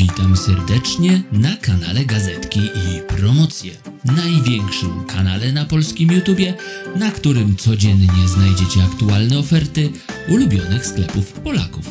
Witam serdecznie na kanale Gazetki i Promocje. Największym kanale na polskim YouTubie, na którym codziennie znajdziecie aktualne oferty ulubionych sklepów Polaków.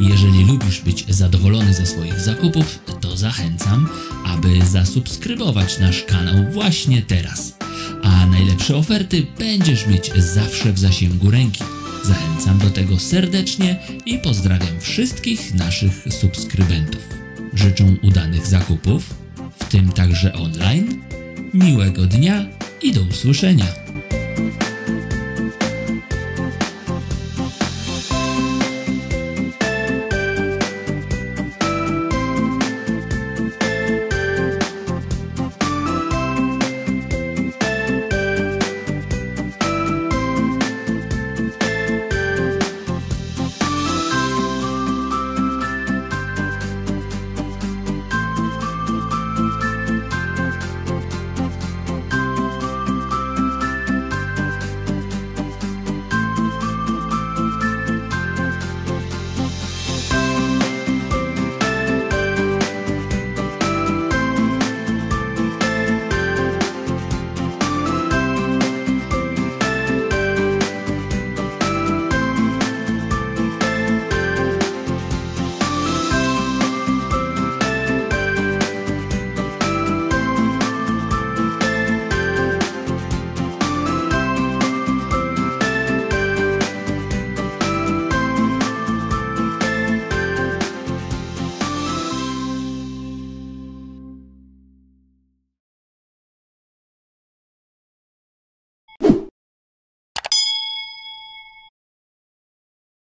Jeżeli lubisz być zadowolony ze swoich zakupów, to zachęcam, aby zasubskrybować nasz kanał właśnie teraz. A najlepsze oferty będziesz mieć zawsze w zasięgu ręki. Zachęcam do tego serdecznie i pozdrawiam wszystkich naszych subskrybentów. Życzę udanych zakupów, w tym także online. Miłego dnia i do usłyszenia.